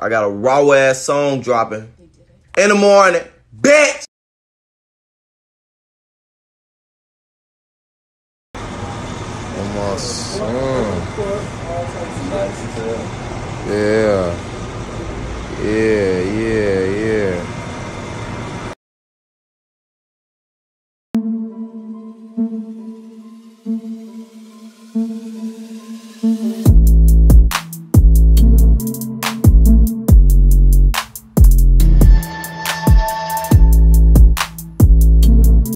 I got a raw ass song dropping in the morning. Bitch! Oh, my son. Yeah.